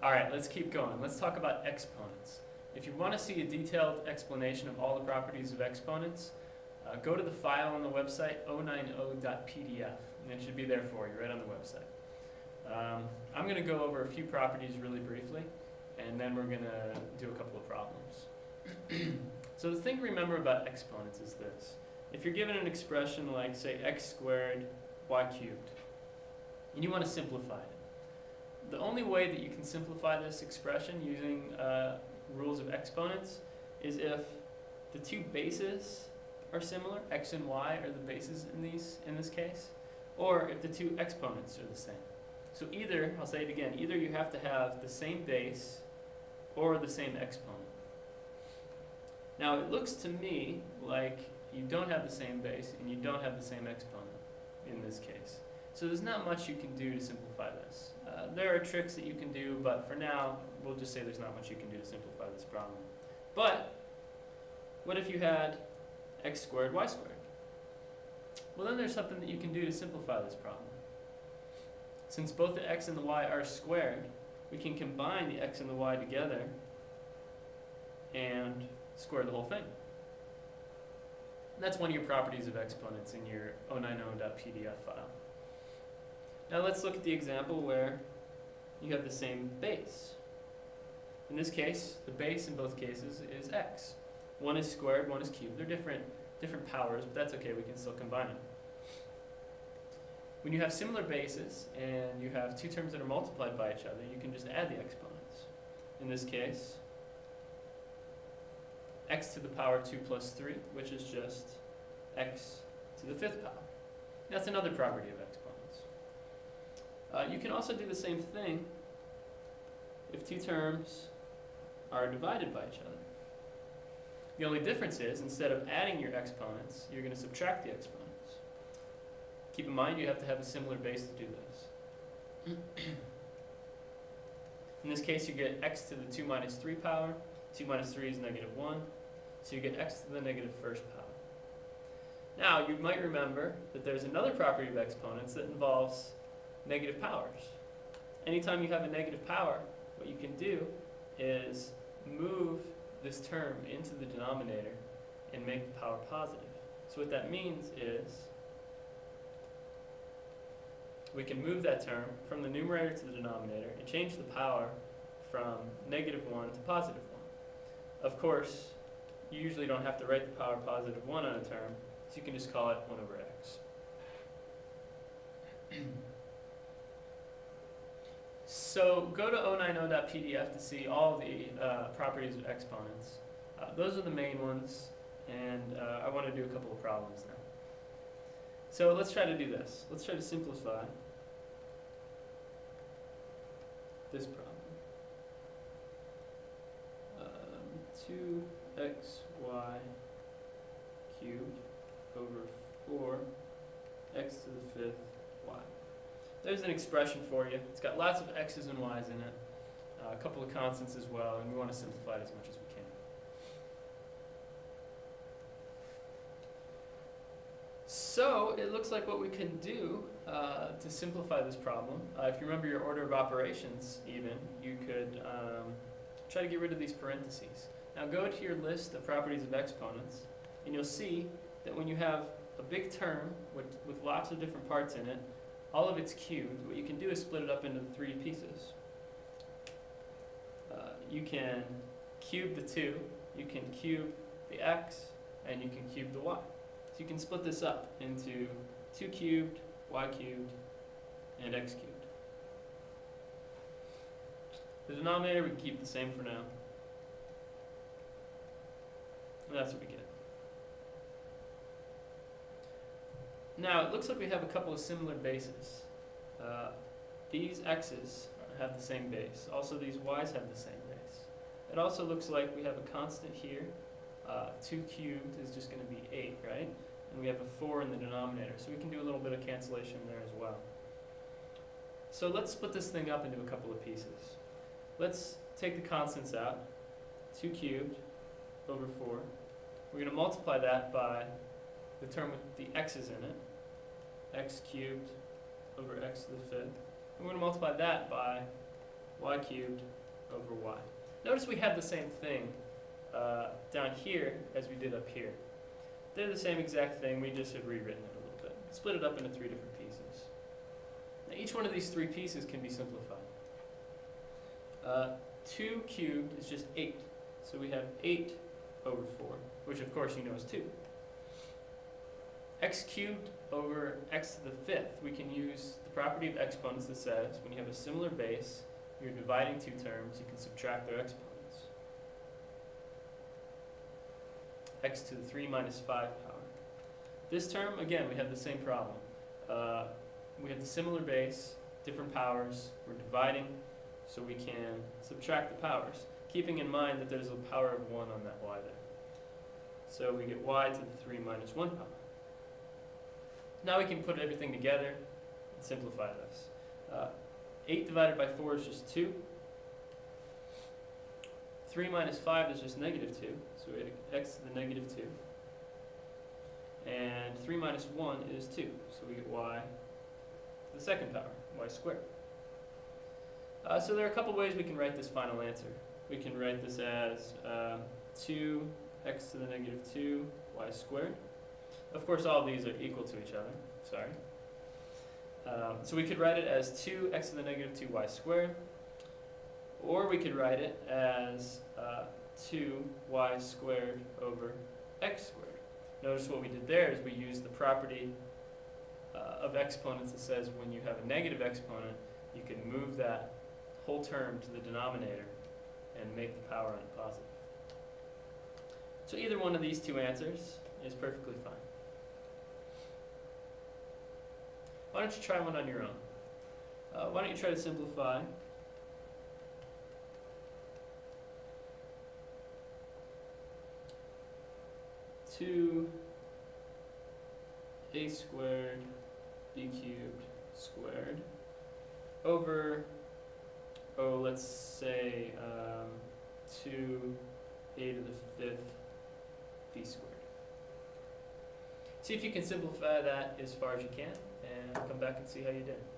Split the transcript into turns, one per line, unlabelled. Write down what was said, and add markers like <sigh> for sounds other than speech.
All right, let's keep going. Let's talk about exponents. If you want to see a detailed explanation of all the properties of exponents, uh, go to the file on the website, 090.pdf, and it should be there for you, right on the website. Um, I'm going to go over a few properties really briefly, and then we're going to do a couple of problems. <clears throat> so the thing to remember about exponents is this. If you're given an expression like, say, x squared, y cubed, and you want to simplify it, the only way that you can simplify this expression using uh, rules of exponents is if the two bases are similar, x and y are the bases in these in this case, or if the two exponents are the same. So either, I'll say it again, either you have to have the same base or the same exponent. Now it looks to me like you don't have the same base and you don't have the same exponent in this case. So there's not much you can do to simplify this. Uh, there are tricks that you can do, but for now, we'll just say there's not much you can do to simplify this problem. But what if you had x squared, y squared? Well, then there's something that you can do to simplify this problem. Since both the x and the y are squared, we can combine the x and the y together and square the whole thing. And that's one of your properties of exponents in your 090.pdf file. Now let's look at the example where you have the same base. In this case, the base in both cases is x. One is squared, one is cubed. They're different, different powers, but that's okay, we can still combine them. When you have similar bases and you have two terms that are multiplied by each other, you can just add the exponents. In this case, x to the power 2 plus 3, which is just x to the fifth power. That's another property of exponents. Uh, you can also do the same thing if two terms are divided by each other. The only difference is, instead of adding your exponents, you're going to subtract the exponents. Keep in mind you have to have a similar base to do this. <clears throat> in this case, you get x to the 2 minus 3 power. 2 minus 3 is negative 1. So you get x to the negative first power. Now, you might remember that there's another property of exponents that involves negative powers. Anytime you have a negative power, what you can do is move this term into the denominator and make the power positive. So what that means is we can move that term from the numerator to the denominator and change the power from negative 1 to positive 1. Of course, you usually don't have to write the power positive 1 on a term, so you can just call it 1 over x. so go to 090.pdf to see all the uh, properties of exponents. Uh, those are the main ones, and uh, I want to do a couple of problems now. So let's try to do this. Let's try to simplify this problem. Um, 2xy cubed over 4 x to the fifth. There's an expression for you. It's got lots of x's and y's in it, uh, a couple of constants as well, and we want to simplify it as much as we can. So it looks like what we can do uh, to simplify this problem, uh, if you remember your order of operations even, you could um, try to get rid of these parentheses. Now go to your list of properties of exponents, and you'll see that when you have a big term with, with lots of different parts in it, all of it's cubed, what you can do is split it up into three pieces. Uh, you can cube the 2, you can cube the x, and you can cube the y. So you can split this up into 2 cubed, y cubed, and x cubed. The denominator we keep the same for now. And that's what we get. Now, it looks like we have a couple of similar bases. Uh, these x's have the same base. Also, these y's have the same base. It also looks like we have a constant here. Uh, 2 cubed is just going to be 8, right? and we have a 4 in the denominator. So we can do a little bit of cancellation there as well. So let's split this thing up into a couple of pieces. Let's take the constants out. 2 cubed over 4. We're going to multiply that by the term with the x's in it. X cubed over x to the fifth. And we're going to multiply that by y cubed over y. Notice we have the same thing uh, down here as we did up here. They're the same exact thing, we just have rewritten it a little bit. Split it up into three different pieces. Now each one of these three pieces can be simplified. Uh, 2 cubed is just 8. So we have 8 over 4, which of course you know is 2. X cubed over x to the fifth, we can use the property of exponents that says when you have a similar base, you're dividing two terms, you can subtract their exponents. x to the 3 minus 5 power. This term, again, we have the same problem. Uh, we have the similar base, different powers, we're dividing, so we can subtract the powers, keeping in mind that there's a power of 1 on that y there. So we get y to the 3 minus 1 power. Now we can put everything together and simplify this. Uh, 8 divided by 4 is just 2. 3 minus 5 is just negative 2, so we have x to the negative 2. And 3 minus 1 is 2, so we get y to the second power, y squared. Uh, so there are a couple ways we can write this final answer. We can write this as uh, 2x to the negative 2 y squared. Of course, all of these are equal to each other. Sorry. Um, so we could write it as 2x to the negative 2y squared. Or we could write it as uh, 2y squared over x squared. Notice what we did there is we used the property uh, of exponents that says when you have a negative exponent, you can move that whole term to the denominator and make the power on it positive. So either one of these two answers is perfectly fine. Why don't you try one on your own? Uh, why don't you try to simplify two a squared b cubed squared over, oh, let's say um, 2 a to the fifth b squared. See if you can simplify that as far as you can and come back and see how you did.